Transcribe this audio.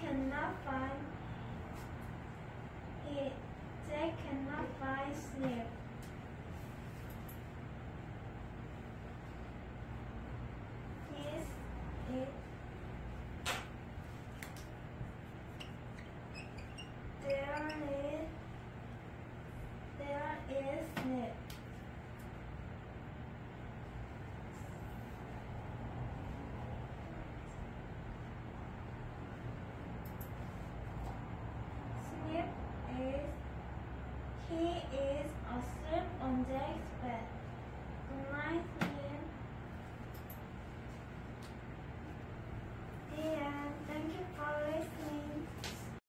cannot find it. They cannot find sleep. Yes, it. There is. There is sleep.